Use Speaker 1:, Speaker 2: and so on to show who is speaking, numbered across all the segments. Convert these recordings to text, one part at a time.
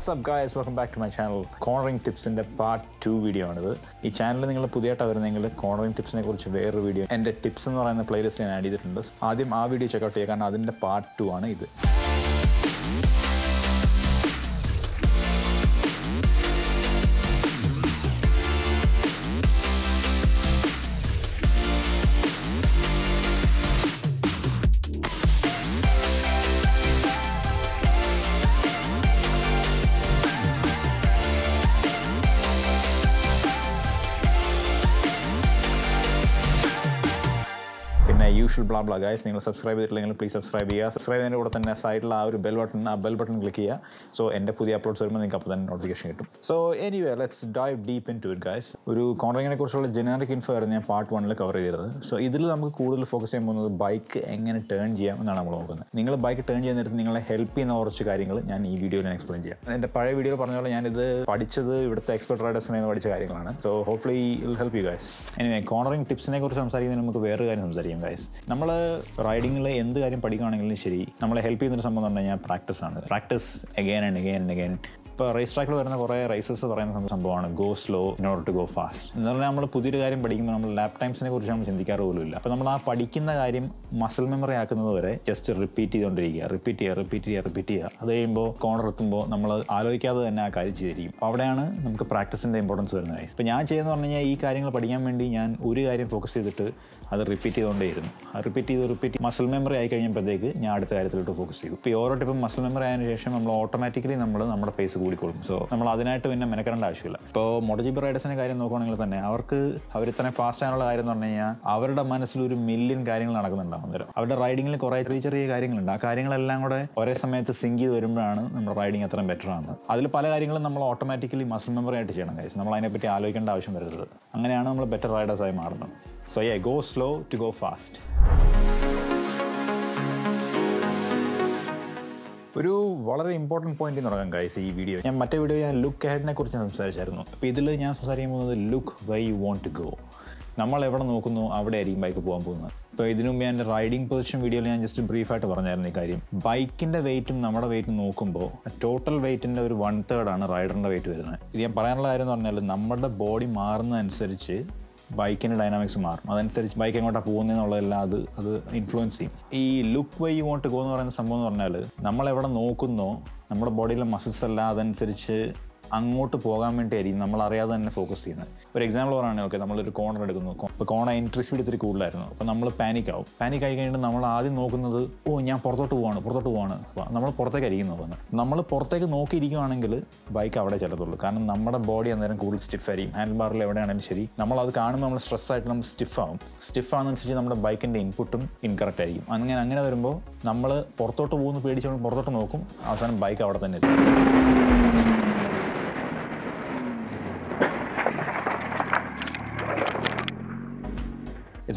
Speaker 1: WhatsApp guys welcome back to my channel cornering ടിപ്സിന്റെ part two video ആണിത്. ഈ channel നിങ്ങൾ പുതിയതായിട്ട് വരുന്നെങ്കിൽ കോണറിംഗ് ടിപ്സിനെ കുറിച്ച് വേറൊരു വീഡിയോ എന്റെ ടിപ്സ് എന്ന് പറയുന്ന പ്ലേലിസ്റ്റ് ഞാൻ ആഡ് ചെയ്തിട്ടുണ്ട്. ആദ്യം ആ വീഡിയോ ചെക്കൗട്ട് ചെയ്യുക കാരണം അതിന്റെ പാർട്ട് ടു ആണ് ഇത്. ബ്ലാ ബ്ലാ ഗൈസ് നിങ്ങൾ സബ്സ്ക്രൈബ് ചെയ്തിട്ടില്ലെങ്കിൽ പ്ലീസ് സബ്സ്ക്രൈബ് ചെയ്യുക. സബ്സ്ക്രൈബ് ചെയ്യുന്നതിന്റെ കൂടെ തന്നെ സൈഡിൽ ആ ഒരു ബെൽ ബട്ടൺ ആ ബെൽ ബട്ടൺ ക്ലിക്ക് ചെയ്യുക. സോ എന്റെ പുതിയ അപ്ലോഡ്സ് വരുമ്പോൾ നിങ്ങൾക്ക് അപ്പോൾ തന്നെ നോട്ടിഫിക്കേഷൻ കിട്ടും. So anyway let's dive deep into it guys ഒരു കോൺട്രിങ്ങിനെ കുറിച്ചുള്ള ജനറിക് ഇൻഫോ ആയിരുന്നു ഞാൻ പാർട്ട് വണ്ണിൽ കവർ ചെയ്തത്. സോ ഇതിൽ നമുക്ക് കൂടുതൽ ഫോക്കസ് ചെയ്യാൻ പോകുന്നത് ബൈക്ക് എങ്ങനെ ടേൺ ചെയ്യാം എന്നാണ് നമ്മൾ നോക്കുന്നത്. നിങ്ങൾ ബൈക്ക് ടേൺ ചെയ്യുന്ന നേരത്ത് നിങ്ങളെ ഹെൽപ്പ് ചെയ്യുന്ന കുറച്ച് കാര്യങ്ങൾ ഞാൻ ഈ വീഡിയോയിൽ ഞാൻ എക്സ്പ്ലെയിൻ ചെയ്യാം. എന്റെ പഴയ വീഡിയോയിൽ പറഞ്ഞ പോലെ ഞാനിത് പഠിച്ചത് ഇവിടുത്തെ എക്സ്പെർട്ട് റൈഡേഴ്സിനെ പഠിച്ച കാര്യങ്ങളാണ്. So hopefully I'll help you guys anyway cornering ടിപ്സിനെ കുറിച്ച് സംസാരിക്കുന്നതിന് നമുക്ക് വേറെ കാര്യം സംസാരിക്കാം ഗൈസ് നമ്മൾ റൈഡിങ്ങിൽ എന്ത് കാര്യം പഠിക്കുകയാണെങ്കിലും ശരി നമ്മളെ ഹെൽപ്പ് ചെയ്യുന്നൊരു സംഭവം എന്ന് പറഞ്ഞു കഴിഞ്ഞാൽ പ്രാക്ടീസ് ആണ്. Practice again and again and again ഇപ്പോൾ റേസ് ട്രാക്കിൽ വരുന്ന കുറേ റേസസ് പറയുന്ന സംഭവമാണ്. Go slow in order to go fast എന്ന് പറഞ്ഞാൽ നമ്മൾ പുതിയൊരു കാര്യം പഠിക്കുമ്പോൾ നമ്മൾ ലാപ് ടൈംസിനെ കുറിച്ച് നമ്മൾ ചിന്തിക്കാറ് പോലും ഇല്ല. അപ്പോൾ നമ്മൾ ആ പഠിക്കുന്ന കാര്യം മസിൽ മെമ്മറി ആക്കുന്നത് വരെ ജസ്റ്റ് റിപ്പീറ്റ് ചെയ്തുകൊണ്ടിരിക്കുക റിപ്പീറ്റ് ചെയ്യുക റിപ്പീറ്റ് ചെയ്യുക റിപ്പീറ്റ് ചെയ്യുക. അത് കഴിയുമ്പോൾ കോണർ എത്തുമ്പോൾ നമ്മൾ ആലോചിക്കാതെ തന്നെ ആ കാര്യം ചെയ്തിരിക്കും. അപ്പോൾ അവിടെയാണ് നമുക്ക് പ്രാക്ടീസിന്റെ ഇമ്പോർട്ടൻസ് വരുന്ന വരുന്നത് ഇപ്പോൾ ഞാൻ ചെയ്യുന്നത് പറഞ്ഞു കഴിഞ്ഞാൽ ഈ കാര്യങ്ങൾ പഠിക്കാൻ വേണ്ടി ഞാൻ ഒരു കാര്യം ഫോക്കസ് ചെയ്തിട്ട് അത് റിപ്പീറ്റ് ചെയ്തുകൊണ്ടേയിരുന്നു ആ റിപ്പീറ്റ് ചെയ്ത് റിപ്പീറ്റ് മസിൽ മെമ്മറി ആയി കഴിഞ്ഞപ്പോഴത്തേക്ക് ഞാൻ അടുത്ത കാര്യത്തിലോട്ട് ഫോക്കസ് ചെയ്തു. ഇപ്പോൾ ഓരോ ടൈപ്പും മസിൽ മെമ്മറി ആയതിനു ശേഷം നമ്മൾ ഓട്ടോമാറ്റിക്കലി നമ്മൾ നമ്മുടെ പേസ് കൂടിക്കൊള്ളും. സോ നമ്മൾ അതിനായിട്ട് പിന്നെ മെനക്കെടേണ്ട ആവശ്യമില്ല. ഇപ്പോൾ മോട്ടോജിബി റൈഡേഴ്സിന്റെ കാര്യം നോക്കുകയാണെങ്കിൽ തന്നെ അവർക്ക് അവർ ഇത്രയും ഫാസ്റ്റ് ആയുള്ള കാര്യം എന്ന് പറഞ്ഞു കഴിഞ്ഞാൽ അവരുടെ മനസ്സിൽ ഒരു മില്യൺ കാര്യങ്ങൾ നടക്കുന്നുണ്ടാവും അന്നേരം. അവരുടെ റൈഡിങ്ങിൽ കുറേ ചെറിയ ചെറിയ കാര്യങ്ങളുണ്ട്. ആ കാര്യങ്ങളെല്ലാം കൂടെ ഒരേ സമയത്ത് സിങ്ക് ചെയ്ത് വരുമ്പോഴാണ് നമ്മുടെ റൈഡിങ് അത്രയും ബെറ്റർ ആണ് അതിൽ പല കാര്യങ്ങളും നമ്മൾ ഓട്ടോമാറ്റിക്കലി മസിൽ മെമ്മറി ആയിട്ട് ചെയ്യണം കാര്യം നമ്മൾ അതിനെപ്പറ്റി ആലോചിക്കേണ്ട ആവശ്യം വരരുത്. അങ്ങനെയാണ് നമ്മൾ ബെറ്റർ റൈഡേഴ്സായി മാറുന്നത്. So I go slow to go fast ഒരു വളരെ ഇമ്പോർട്ടന്റ് പോയിന്റ് തുടങ്ങാം ഗൈസ് ഈ വീഡിയോ ഞാൻ മറ്റേ വീഡിയോ ഞാൻ ലുക്ക് ഹെഡിനെ കുറിച്ച് സംസാരിച്ചായിരുന്നു. അപ്പോൾ ഇതിൽ ഞാൻ സംസാരിക്കാൻ പോകുന്നത് look where you want to go നമ്മൾ എവിടെ നോക്കുന്നു? അവിടെ ആയിരിക്കും ബൈക്ക് പോകാൻ പോകുന്നത്. ഇപ്പോൾ ഇതിനു മുമ്പ് എന്റെ റൈഡിംഗ് പൊസിഷൻ വീഡിയോയിൽ ഞാൻ ജസ്റ്റ് ബ്രീഫായിട്ട് പറഞ്ഞായിരുന്നു ഈ കാര്യം. ബൈക്കിന്റെ വെയിറ്റും നമ്മുടെ വെയിറ്റും നോക്കുമ്പോൾ ടോട്ടൽ വെയിറ്റിന്റെ ഒരു വൺ തേർഡാണ് റൈഡറിന്റെ വെയിറ്റ് വരുന്നത്. ഇത് ഞാൻ പറയാനുള്ള കാര്യം എന്ന് പറഞ്ഞാൽ നമ്മുടെ ബോഡി മാറുന്നതനുസരിച്ച് ബൈക്കിന്റെ ഡൈനാമിക്സ് മാറും. അതനുസരിച്ച് ബൈക്ക് എങ്ങോട്ടാണ് പോകുന്നതെന്നുള്ളതെല്ലാം അത് അത് ഇൻഫ്ലുവൻസ് ചെയ്യും. ഈ look where you want go എന്ന് പറയുന്ന സംഭവം എന്ന് പറഞ്ഞാൽ നമ്മൾ എവിടെ നോക്കുന്നോ നമ്മുടെ ബോഡിയിലെ മസിൽസ് എല്ലാം അതനുസരിച്ച് അങ്ങോട്ട് പോകാൻ വേണ്ടിയായിരിക്കും നമ്മൾ അറിയാതെ തന്നെ ഫോക്കസ് ചെയ്യുന്നത്. ഒരു എക്സാമ്പിൾ പറയുകയാണെങ്കിൽ ഓക്കെ നമ്മളൊരു കോണർ എടുക്കുന്നു. ഇപ്പോൾ കോണ എൻട്രി സ്പീഡ് ഇത്തിരി കൂടുതലായിരുന്നു. അപ്പോൾ നമ്മൾ പാനിക് ആവും. പാനിക് ആയി കഴിഞ്ഞാൽ നമ്മൾ ആദ്യം നോക്കുന്നത് ഓ ഞാൻ പുറത്തോട്ട് പോവാണ് പുറത്തോട്ട് പോവാണ്. നമ്മൾ പുറത്തേക്കായിരിക്കും നോക്കുന്നത് നമ്മൾ പുറത്തേക്ക് നോക്കിയിരിക്കുകയാണെങ്കിൽ ബൈക്ക് അവിടെ ചെല്ലത്തുള്ളൂ. കാരണം നമ്മുടെ ബോഡി അന്നേരം കൂടുതൽ സ്റ്റിഫ് ആയിരിക്കും. ഹാൻഡിൽ ബാറിൽ എവിടെയാണെങ്കിലും ശരി. നമ്മൾ അത് കാണുമ്പോൾ നമ്മൾ സ്ട്രെസ് ആയിട്ട് നമ്മൾ സ്റ്റിഫ് ആവും. സ്റ്റിഫ് ആവുന്നതനുസരിച്ച് നമ്മുടെ ബൈക്കിന്റെ ഇൻപുട്ടും ഇൻകറക്റ്റ് ആയിരിക്കും. അങ്ങനെ അങ്ങനെ വരുമ്പോൾ നമ്മൾ പുറത്തോട്ട് പോകുന്ന പേടിച്ചുകൊണ്ട് പുറത്തോട്ട് നോക്കും. അവസാനം ബൈക്ക് അവിടെ തന്നെ എത്തും.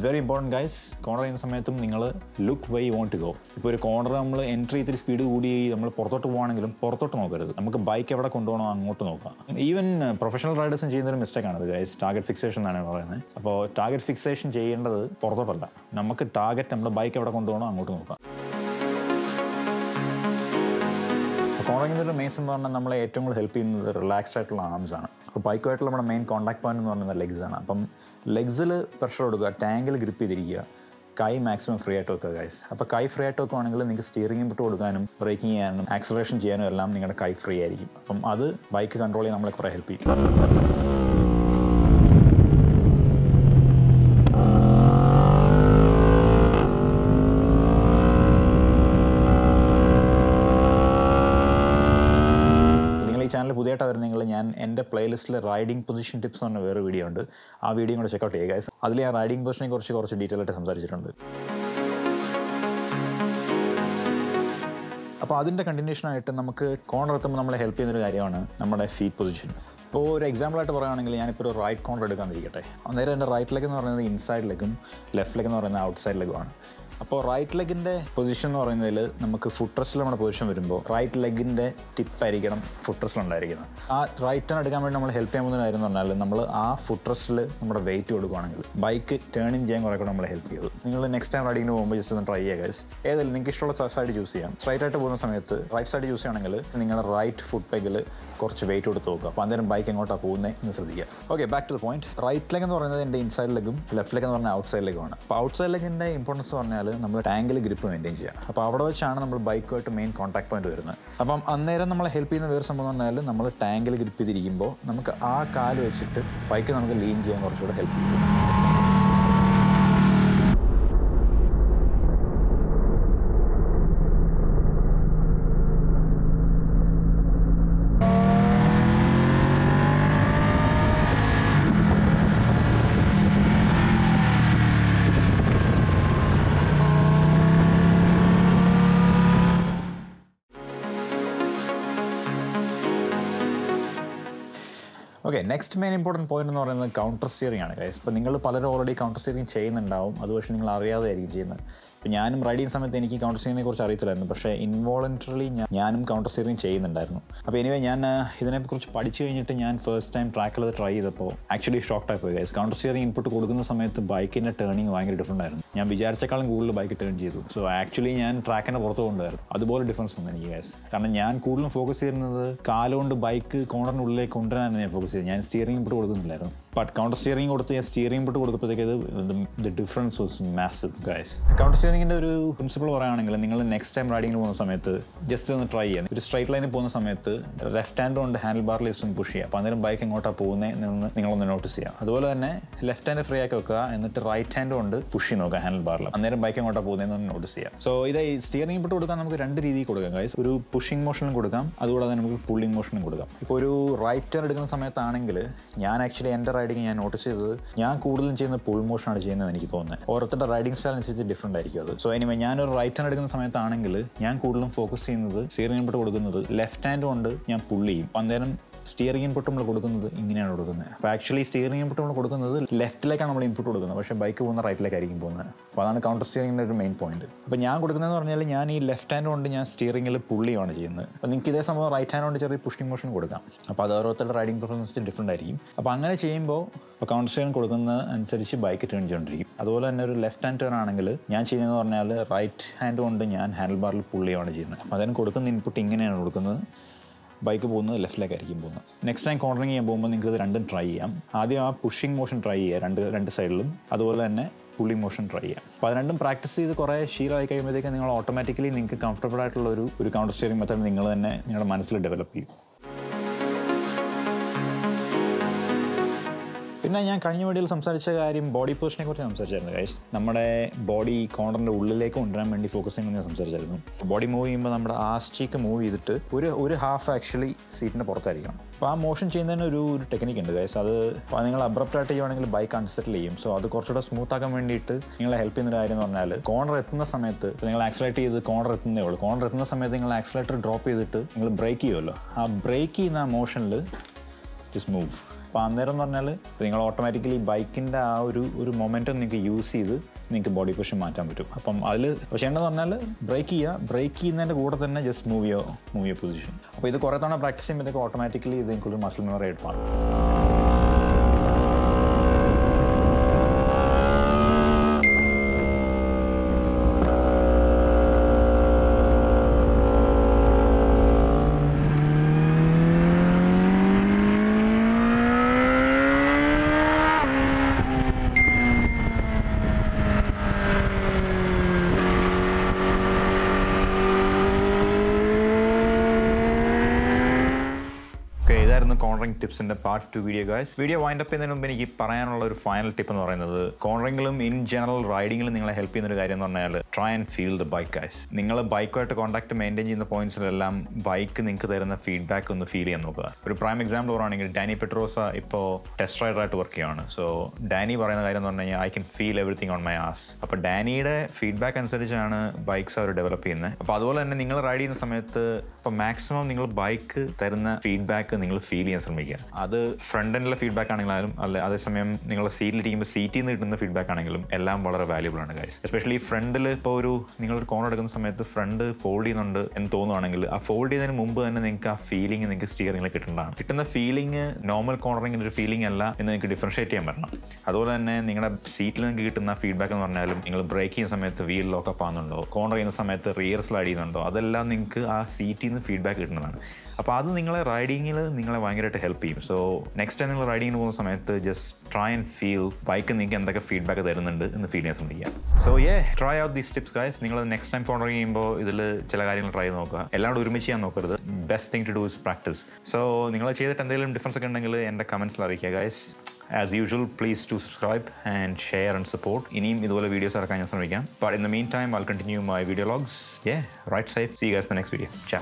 Speaker 1: It's very important guys corner ചെയ്യുന്ന സമയത്തും നിങ്ങൾ ലുക്ക് വൈ വോണ്ട് ഗോ ഇപ്പോൾ ഒരു കോർണർ നമ്മൾ എൻട്രി ഇത്തിരി സ്പീഡ് കൂടി നമ്മൾ പുറത്തോട്ട് പോകുകയാണെങ്കിലും പുറത്തോട്ട് നോക്കരുത്. നമുക്ക് ബൈക്ക് എവിടെ കൊണ്ടുപോകണോ അങ്ങോട്ട് നോക്കാം. ഈവൻ പ്രൊഫഷണൽ റൈഡേഴ്സും ചെയ്യുന്ന ഒരു മിസ്റ്റേക്കാണ് അത് ഗൈസ് ടാർഗറ്റ് ഫിക്സേഷൻ എന്നാണ് പറയുന്നത്. അപ്പോൾ ടാർഗറ്റ് ഫിക്സേഷൻ ചെയ്യേണ്ടത് പുറത്തോട്ടല്ല. നമുക്ക് ടാർഗറ്റ് നമ്മുടെ ബൈക്ക് എവിടെ കൊണ്ടുപോകണോ അങ്ങോട്ട് നോക്കാം. കോണിങ്ങിന്റെ മെയിൻസ് എന്ന് പറഞ്ഞാൽ നമ്മളെ ഏറ്റവും കൂടുതൽ ഹെൽപ്പ് ചെയ്യുന്നത് റിലാക്സ്ഡ് ആയിട്ടുള്ള ആംസ് ആണ്. അപ്പോൾ ബൈക്കുമായിട്ടുള്ള നമ്മുടെ മെയിൻ കോൺടാക്ട് പോയിന്റ് എന്ന് പറയുന്നത് ലെഗ്സ് ആണ്. അപ്പം ലെഗ്സിൽ പ്രഷർ കൊടുക്കുക ടാങ്കിൽ ഗ്രിപ്പ് ചെയ്തിരിക്കുക കൈ മാക്സിമം ഫ്രീ ആയിട്ട് വെക്കുക ഗൈസ് അപ്പോൾ കൈ ഫ്രീ ആയിട്ട് വെക്കുകയാണെങ്കിൽ നിങ്ങൾക്ക് സ്റ്റിയറിംഗ് ഇട്ട് കൊടുക്കാനും ബ്രേക്കിംഗ് ചെയ്യാനും ആക്സലറേഷൻ ചെയ്യാനും എല്ലാം നിങ്ങളുടെ കൈ ഫ്രീ ആയിരിക്കും. അപ്പം അത് ബൈക്ക് കൺട്രോൾ ചെയ്യാൻ നമ്മളെ കുറേ ഹെൽപ്പ് ചെയ്യും. ചാനൽ പുതിയതായിട്ട് വരുന്നെങ്കിൽ ഞാൻ എന്റെ പ്ലേലിസ്റ്റിൽ റൈഡിംഗ് പൊസിഷൻ ടിപ്സ് എന്ന് പറഞ്ഞ വേറെ വീഡിയോ ഉണ്ട്. ആ വീഡിയോ കൂടെ ചെക്കൗട്ട് ചെയ്യുക. അതിൽ ഞാൻ റൈഡിംഗ് പൊസിഷനെ കുറിച്ച് കുറച്ച് ഡീറ്റെയിൽ ആയിട്ട് സംസാരിച്ചിട്ടുണ്ട്. അപ്പോൾ അതിന്റെ കണ്ടിന്യൂഷനായിട്ട് നമുക്ക് കോണർ എത്തുമ്പോൾ നമ്മളെ ഹെൽപ്പ് ചെയ്യുന്നൊരു കാര്യമാണ് നമ്മുടെ ഫീറ്റ് പൊസിഷൻ ഇപ്പോൾ ഒരു എക്സാമ്പിളായിട്ട് പറയുകയാണെങ്കിൽ ഞാനിപ്പോൾ ഒരു റൈറ്റ് കോണർ എടുക്കാൻ ഇരിക്കട്ടെ അന്നേരം എന്റെ റൈറ്റ് ലെഗ് എന്ന് പറയുന്നത് ഇൻസൈഡ് ലെഗും ലെഫ്റ്റ് ലെഗ് എന്ന് പറയുന്നത് ഔട്ട് സൈഡ് ലെഗുമാണ് അപ്പോൾ റൈറ്റ് ലെഗിന്റെ പൊസിഷൻ എന്ന് പറയുന്നതിൽ നമുക്ക് ഫുട്ട് റെസ്റ്റിൽ നമ്മുടെ പൊസിഷൻ വരുമ്പോൾ റൈറ്റ് ലെഗിന്റെ ടിപ്പായിരിക്കണം ഫുട്ട് റെസ്റ്റിൽ ഉണ്ടായിരിക്കുന്നത്. ആ റൈറ്റ് ടേൺ എടുക്കാൻ വേണ്ടി നമ്മൾ ഹെൽപ്പ് ചെയ്യാൻ പോകുന്ന കാര്യം എന്ന് പറഞ്ഞാൽ നമ്മൾ ആ ഫുട്ട് റെസ്റ്റിൽ നമ്മുടെ വെയിറ്റ് കൊടുക്കുകയാണെങ്കിൽ ബൈക്ക് ടേണിങ് ചെയ്യാൻ കുറേ കൂടെ നമ്മൾ ഹെൽപ്പ് ചെയ്തു നിങ്ങൾ നെക്സ്റ്റ് ടൈം റൈഡിങ്ങിന് പോകുമ്പോൾ ജസ്റ്റ് ഒന്ന് ട്രൈ ചെയ്യുക ഗൈസ് ഏതായാലും നിങ്ങൾക്ക് ഇഷ്ടമുള്ള സൈഡ് ചൂസ് ചെയ്യാം. സ്ട്രൈറ്റ് ആയിട്ട് പോകുന്ന സമയത്ത് റൈറ്റ് സൈഡ് ചൂസ് ചെയ്യുകയാണെങ്കിൽ നിങ്ങളുടെ റൈറ്റ് ഫുഡ് പെഗിൽ കുറച്ച് വെയിറ്റ് കൊടുത്ത് നോക്കുക. അപ്പോൾ അന്നേരം ബൈക്ക് എങ്ങോട്ടാണ് പോകുന്നത് എന്ന് ശ്രദ്ധിക്കുക. Okay back to the point right leg എന്ന് പറയുന്നത് എന്റെ ഇൻസൈഡ് ലെഗും ലെഫ്റ്റ് ലെഗ് എന്ന് പറഞ്ഞാൽ ഔട്ട് സൈഡ് ലെഗുമാണ് അപ്പോൾ ഔട്ട് സൈഡ് ലെഗിന്റെ ഇമ്പോർട്ടൻസ് പറഞ്ഞാൽ നമ്മൾ ടാങ്കിൽ ഗ്രിപ്പ് മെയിന്റെയിൻ ചെയ്യുക അപ്പോൾ അവിടെ വെച്ചാണ് നമ്മൾ ബൈക്കുമായിട്ട് മെയിൻ കോൺടാക്ട് പോയിന്റ് വരുന്നത്. അപ്പം അന്നേരം നമ്മളെ ഹെൽപ്പ് ചെയ്യുന്ന വേറെ സംഭവം പറഞ്ഞാൽ നമ്മൾ ടാങ്കിൽ ഗ്രിപ്പ് ചെയ്തിരിക്കുമ്പോൾ നമുക്ക് ആ കാൽ വെച്ചിട്ട് ബൈക്ക് നമുക്ക് ലീൻ ചെയ്യാൻ കുറച്ചുകൂടെ ഹെൽപ്പ് ചെയ്യും. നെക്സ്റ്റ് മെയിൻ ഇമ്പോർട്ടന്റ് പോയിന്റ് എന്ന് പറയുന്നത് കൗണ്ടർ സ്റ്റിയറിംഗ് ആണ് ഗൈസ് ഇപ്പോൾ നിങ്ങൾ പലരും ഓൾറെഡി കൗണ്ടർ സ്റ്റിയറിംഗ് ചെയ്യുന്നുണ്ടാവും. അത് പക്ഷേ നിങ്ങൾ അറിയാതെ ആയിരിക്കും ചെയ്യുന്നത്. ഇപ്പോൾ ഞാനും റൈഡിങ് സമയത്ത് എനിക്ക് കൗണ്ടർ സ്റ്റിയറിനെ കുറിച്ച് അറിയത്തില്ലായിരുന്നു. പക്ഷേ ഞാൻ ഞാനും കൗണ്ടർ സ്റ്റിയറിംഗ് ചെയ്യുന്നുണ്ടായിരുന്നു. അപ്പോൾ എനിവേ ഞാൻ ഇതിനെക്കുറിച്ച് പഠിച്ചു കഴിഞ്ഞിട്ട് ഞാൻ ഫസ്റ്റ് ടൈം ട്രാക്കിൽ അത് ട്രൈ ചെയ്തപ്പോൾ ആക്ച്വലി ഷോക്ക് ആയി പോയി ഗൈസ് കൗണ്ടർ സ്റ്റിയറിംഗ് ഇൻപുട്ട് കൊടുക്കുന്ന സമയത്ത് ബൈക്കിന്റെ ടേണിംഗ് ഭയങ്കര ഡിഫറെന്റ് ആയിരുന്നു. ഞാൻ വിചാരിച്ചേക്കാളും കൂടുതൽ ബൈക്ക് ടേൺ ചെയ്തു. സോ ആക്ച്വലി ഞാൻ ട്രാക്കിന്റെ പുറത്ത് കൊണ്ടുവരുന്നു അതുപോലെ ഡിഫറൻസ് വന്നു എനിക്ക് ഗ്യാസ് കാരണം ഞാൻ കൂടുതലും ഫോക്കസ് ചെയ്യുന്നത് കാലുകൊണ്ട് ബൈക്ക് കോണറിനുള്ളിലേക്ക് കൊണ്ടുവരാനാണ് ഞാൻ ഫോക്കസ് ചെയ്തത്. ഞാൻ സ്റ്റിയറിംഗ് ഇട്ട് കൊടുക്കുന്നില്ലായിരുന്നു. ബട്ട് കൗണ്ടർ സ്റ്റിയറിംഗ് കൊടുത്ത് ഞാൻ സ്റ്റിയറിംഗ് ഇട്ട് കൊടുത്തപ്പോഴത്തേക്ക് the difference was massive guys counter സ്റ്റിയറിംഗിന്റെ ഒരു പ്രിൻസിപ്പിൾ പറയുകയാണെങ്കിൽ നിങ്ങൾ നെക്സ്റ്റ് ടൈം റൈഡിങ്ങിന് പോകുന്ന സമയത്ത് ജസ്റ്റ് ഒന്ന് ട്രൈ ചെയ്യാം ഒരു സ്ട്രൈറ്റ് ലൈനിൽ പോകുന്ന സമയത്ത് ലെഫ്റ്റ് ഹാൻഡ് കൊണ്ട് ഹാൻഡിൽ ബാറിൽ ജസ്റ്റ് ഒന്ന് പുഷ് ചെയ്യുക. അപ്പോൾ അന്നേരം ബൈക്ക് എങ്ങോട്ടാണ് പോകുന്നത് എന്ന് നിങ്ങളൊന്ന് നോട്ടീസ് ചെയ്യുക. അതുപോലെ തന്നെ ലെഫ്റ്റ് ഹാൻഡ് ഫ്രീ ആക്കി വെക്കുക. എന്നിട്ട് റൈറ്റ് ഹാൻഡ് കൊണ്ട് പുഷ് ചെയ്ത് നോക്കുക ഹാൻഡിൽ ബാറിൽ അന്നേരം ബൈക്ക് എങ്ങോട്ടാണ് പോകുന്നതെന്ന് നോട്ടീസ് ചെയ്യാം. സോ ഇത് സ്റ്റിയറിംഗ് ഇപ്പോൾ കൊടുക്കാൻ നമുക്ക് രണ്ട് രീതിയിൽ കൊടുക്കാം ഗൈസ് ഒരു പുഷിംഗ് മോഷനും കൊടുക്കാം അതുകൂടാതെ നമുക്ക് പുള്ളിംഗ് മോഷനും കൊടുക്കാം. ഇപ്പോൾ ഒരു റൈറ്റ് ടേൺ എടുക്കുന്ന സമയത്താണെങ്കിൽ ഞാൻ ആക്ച്വലി എന്റെ റൈഡിങ് ഞാൻ നോട്ടീസ് ചെയ്തത് ഞാൻ കൂടുതലും ചെയ്യുന്ന പുൾ മോഷനാണ് ചെയ്യുന്നത് എനിക്ക് തോന്നുന്നത്. ഓരോരുത്തരുടെ റൈഡിംഗ് സ്റ്റൈൽ അനുസരിച്ച് ഡിഫറെന്റ് ആയിരിക്കും അത്. സോ എനിവേ ഞാനൊരു റൈറ്റ് ഹാൻഡ് എടുക്കുന്ന സമയത്താണെങ്കിൽ ഞാൻ കൂടുതലും ഫോക്കസ് ചെയ്യുന്നത് സ്റ്റിയറിംഗ് ഇപ്പോൾ കൊടുക്കുന്നത് ലെഫ്റ്റ് ഹാൻഡ് കൊണ്ട് ഞാൻ പുള്ളിയും അന്നേരം സ്റ്റിയറിംഗ് ഇൻപുട്ട് നമ്മൾ കൊടുക്കുന്നത് ഇങ്ങനെയാണ് കൊടുക്കുന്നത്. അപ്പോൾ ആക്ച്വലി സ്റ്റിയറിംഗ് ഇൻപുട്ട് നമ്മൾ കൊടുക്കുന്നത് ലെഫ്റ്റിലേക്കാണ് നമ്മൾ ഇൻപുട്ട് കൊടുക്കുന്നത്. പക്ഷേ ബൈക്ക് പോകുന്ന റൈറ്റിലേക്കായിരിക്കും പോകുന്നത്. അപ്പോൾ അതാണ് കൗണ്ടർ സ്റ്റിയറിംഗിന്റെ ഒരു മെയിൻ പോയിന്റ് അപ്പോൾ ഞാൻ കൊടുക്കുന്നതെന്ന് പറഞ്ഞാൽ ഞാൻ ഈ ലെഫ്റ്റ് ഹാൻഡ് കൊണ്ട് ഞാൻ സ്റ്റിയറിംഗിൽ പുള്ളിയാണ് ചെയ്യുന്നത്. അപ്പോൾ നിങ്ങൾക്ക് ഇതേ സംഭവം റൈറ്റ് ഹാൻഡ് കൊണ്ട് ചെറിയ പുഷിംഗ് മോഷൻ കൊടുക്കാം. അപ്പോൾ അത് ഓരോരുത്തരുടെ റൈഡിംഗ് പെർഫോമൻസ് ഡിഫറെന്റ് ആയിരിക്കും. അപ്പോൾ അങ്ങനെ ചെയ്യുമ്പോൾ ഇപ്പോൾ കൗണ്ടർ സ്റ്റിയറിംഗ് കൊടുക്കുന്ന അനുസരിച്ച് ബൈക്ക് ടേൺ ചെയ്തുകൊണ്ടിരിക്കും അതുപോലെ തന്നെ ഒരു ലെഫ്റ്റ് ഹാൻഡ് ടേൺ ആണെങ്കിൽ ഞാൻ ചെയ്യുന്നതെന്ന് പറഞ്ഞാൽ റൈറ്റ് ഹാൻഡ് കൊണ്ട് ഞാൻ ഹാൻഡിൽ ബാറിൽ പുള്ളിയാണ് ചെയ്യുന്നത്. അപ്പോൾ അതിന് കൊടുക്കുന്ന ഇൻപുട്ട് ഇങ്ങനെയാണ് കൊടുക്കുന്നത്. ബൈക്ക് പോകുന്നത് ലെഫ്റ്റിലേക്കായിരിക്കും പോകുന്നത്. നെക്സ്റ്റ് ടൈം കോർണറിങ് ചെയ്യാൻ പോകുമ്പോൾ നിങ്ങൾക്ക് ഇത് രണ്ടും ട്രൈ ചെയ്യാം. ആദ്യം ആ പുഷിംഗ് മോഷൻ ട്രൈ ചെയ്യുക രണ്ട് രണ്ട് സൈഡിലും അതുപോലെ തന്നെ പുള്ളി മോഷൻ ട്രൈ ചെയ്യാം. അപ്പോൾ അത് രണ്ടും പ്രാക്ടീസ് ചെയ്ത് കുറേ ശീലമായി കഴിയുമ്പോഴത്തേക്ക് നിങ്ങൾ ഓട്ടോമാറ്റിക്കലി നിങ്ങൾക്ക് കംഫർട്ടബിൾ ആയിട്ടുള്ള ഒരു ഒരു കൗണ്ടർ സ്റ്റിയറിംഗ് മെത്തേഡ് നിങ്ങൾ തന്നെ നിങ്ങളുടെ മനസ്സിൽ ഡെവലപ്പ് ചെയ്യും. പിന്നെ ഞാൻ കഴിഞ്ഞ വീഡിയോയിൽ സംസാരിച്ച കാര്യം ബോഡി പൊസിഷനെ കുറിച്ച് സംസാരിച്ചായിരുന്നു ഗൈസ് നമ്മുടെ ബോഡി കോർണറിന്റെ ഉള്ളിലേക്ക് കൊണ്ടുവരാൻ വേണ്ടി ഫോക്കസ് ചെയ്യുന്നത് ഞാൻ സംസാരിച്ചായിരുന്നു. ബോഡി മൂവ് ചെയ്യുമ്പോൾ നമ്മുടെ ആസ്റ്റീക്ക് മൂവ് ചെയ്തിട്ട് ഒരു ഒരു ഹാഫ് ആക്ച്വലി സീറ്റിന്റെ പുറത്തായിരിക്കണം. അപ്പോൾ ആ മോഷൻ ചെയ്യുന്നതിന് ഒരു ഒരു ടെക്നിക്ക് ഉണ്ട് ഗൈസ് അത് നിങ്ങൾ അബ്രപ്റ്റ് ആയിട്ട് ചെയ്യുവാണെങ്കിൽ ബൈക്ക് അൺസെറ്റിൽ ചെയ്യും. സോ അത് കുറച്ചുകൂടെ സ്മൂത്ത് ആക്കാൻ വേണ്ടിയിട്ട് നിങ്ങളെ ഹെൽപ്പ് ചെയ്യുന്ന കാര്യം എന്ന് പറഞ്ഞാൽ കോണർ എത്തുന്ന സമയത്ത് നിങ്ങൾ ആക്സിലേറ്റ് ചെയ്ത് കോണർ എത്തുന്നേ ഉള്ളൂ. കോണർ എത്തുന്ന സമയത്ത് നിങ്ങൾ ആക്സിലേറ്റർ ഡ്രോപ്പ് ചെയ്തിട്ട് നിങ്ങൾ ബ്രേക്ക് ചെയ്യുമല്ലോ ആ ബ്രേക്ക് ചെയ്യുന്ന ആ മോഷനിൽ ജസ്റ്റ് മൂവ് അപ്പോൾ അന്നേരം എന്ന് പറഞ്ഞാൽ നിങ്ങൾ ഓട്ടോമാറ്റിക്കലി ബൈക്കിന്റെ ആ ഒരു ഒരു മൊമെന്റം നിങ്ങൾക്ക് യൂസ് ചെയ്ത് നിങ്ങൾക്ക് ബോഡി പൊസിഷൻ മാറ്റാൻ പറ്റും. അപ്പം അതിൽ പക്ഷേ എന്ന് പറഞ്ഞാൽ ബ്രേക്ക് ചെയ്യുക ബ്രേക്ക് ചെയ്യുന്നതിന്റെ കൂടെ തന്നെ ജസ്റ്റ് മൂവ് ചെയ്യുക മൂവ് ചെയ്യുക പൊസിഷൻ അപ്പോൾ ഇത് കുറേ തവണ പ്രാക്ടീസ് ചെയ്യുമ്പോഴത്തേക്ക് ഓട്ടോമാറ്റിക്കലി ഇത് എനിക്കൊരു മസിൽ മെമ്മറി ആയിട്ട് മാറും. ഇതായിരുന്നു cornering ടിപ്സിന്റെ part two video guys video wind up ചെയ്യുന്നതിന് മുമ്പ് എനിക്ക് പറയാനുള്ള ഒരു ഫൈനൽ ടിപ്പ് എന്ന് പറയുന്നത് കോൺറിംഗിലും ഇൻ ജനറൽ റൈഡിങ്ങിലും നിങ്ങളെ ഹെൽപ്പ് ചെയ്യുന്ന ഒരു കാര്യം എന്ന് പറഞ്ഞാൽ try and feel the bike guys നിങ്ങൾ ബൈക്കുമായിട്ട് കോൺടാക്ട് മെയിന്റെയിൻ ചെയ്യുന്ന പോയിന്റ്സിലെല്ലാം ബൈക്ക് നിങ്ങൾക്ക് തരുന്ന ഫീഡ്ബാക്ക് ഒന്ന് ഫീൽ ചെയ്യാൻ നോക്കുക. ഒരു പ്രൈം എക്സാമ്പിൾ പറയുകയാണെങ്കിൽ ഡാനി പെട്രോസ ഇപ്പോൾ ടെസ്റ്റ് റൈഡറായിട്ട് വർക്ക് ചെയ്യുകയാണ്. സോ ഡാനി പറയുന്ന കാര്യം എന്ന് പറഞ്ഞു കഴിഞ്ഞാൽ I can feel everything on my ass അപ്പോൾ ഡാനിയുടെ ഫീഡ്ബാക്ക് അനുസരിച്ചാണ് ബൈക്ക്സ് അവർ ഡെവലപ്പ് ചെയ്യുന്നത് അപ്പോൾ അതുപോലെ തന്നെ നിങ്ങൾ റൈഡ് ചെയ്യുന്ന സമയത്ത് ഇപ്പോൾ മാക്സിമം നിങ്ങൾ ബൈക്ക് തരുന്ന ഫീഡ്ബാക്ക് നിങ്ങൾ ഫീൽ ചെയ്യാൻ ചെയ്യാൻ ശ്രമിക്കുക. അത് ഫ്രണ്ട് എൻഡിലെ ഫീഡ്ബാക്ക് ആണെങ്കിലും അല്ല അതേസമയം നിങ്ങൾ സീറ്റിലിരിക്കുമ്പോൾ സീറ്റിൽ നിന്ന് കിട്ടുന്ന ഫീഡ്ബാക്ക് ആണെങ്കിലും എല്ലാം വളരെ വാല്യൂബിൾ ആണ് കാര്യം എസ്പെഷ്യലി ഫ്രണ്ടിൽ ഇപ്പോൾ ഒരു നിങ്ങളൊരു കോൺ എടുക്കുന്ന സമയത്ത് ഫ്രണ്ട് ഫോൾഡ് ചെയ്യുന്നുണ്ട് എന്ന് തോന്നുവാണെങ്കിൽ ആ ഫോൾഡ് ചെയ്യുന്നതിന് മുമ്പ് തന്നെ നിങ്ങൾക്ക് ആ ഫീലിംഗ് നിങ്ങൾക്ക് സ്റ്റിയറിംഗിൽ കിട്ടേണ്ടതാണ് കിട്ടുന്ന ഫീലിംഗ് നോർമൽ കോണറിങ്ങിന്റെ ഒരു ഫീലിംഗ് അല്ല എന്ന് നിങ്ങൾക്ക് ഡിഫറൻഷ്യേറ്റ് ചെയ്യാൻ പറ്റണം. അതുപോലെ തന്നെ നിങ്ങളുടെ സീറ്റിൽ നിങ്ങൾക്ക് കിട്ടുന്ന ഫീഡ്ബാക്ക് എന്ന് പറഞ്ഞാലും നിങ്ങൾ ബ്രേക്ക് ചെയ്യുന്ന സമയത്ത് വീൽ ലോക്കപ്പ് ആകുന്നുണ്ടോ കോർണർ ചെയ്യുന്ന സമയത്ത് റിയർ സ്ലൈഡ് ചെയ്യുന്നുണ്ടോ അതെല്ലാം നിങ്ങൾക്ക് ആ സീറ്റിൽ നിന്ന് ഫീഡ്ബാക്ക് കിട്ടുന്നതാണ്. അപ്പോൾ അത് നിങ്ങളെ റൈഡിങ്ങിൽ നിങ്ങളെ ഭയങ്കരമായിട്ട് ഹെൽപ്പ് ചെയ്യും. സോ നെക്സ്റ്റ് ടൈം നിങ്ങൾ റൈഡിങ്ങിന് പോകുന്ന സമയത്ത് just try and feel bike നിങ്ങൾക്ക് എന്തൊക്കെ ഫീഡ്ബാക്ക് തരുന്നുണ്ട് എന്ന് ഫീൽ ചെയ്യാൻ ശ്രമിക്കുക. So a try out these tips guys നിങ്ങൾ നെക്സ്റ്റ് ടൈം കോർണർ ചെയ്യുമ്പോൾ ഇതിൽ ചില കാര്യങ്ങൾ ട്രൈ ചെയ്ത് നോക്കുക. എല്ലാം ഒരുമിച്ച് ചെയ്യാൻ നോക്കരുത്. Best thing to do is practice so നിങ്ങൾ ചെയ്തിട്ട് എന്തെങ്കിലും ഡിഫറൻസ് ഒക്കെ ഉണ്ടെങ്കിൽ എന്റെ കമൻസിൽ അറിയിക്കുക guys as usual please to subscribe and share and support ഇനിയും ഇതുപോലെ വീഡിയോസ് ഇറക്കാൻ ഞാൻ ശ്രമിക്കാം. But in the mean time I continue my video logs a right side see guys the next video ചാ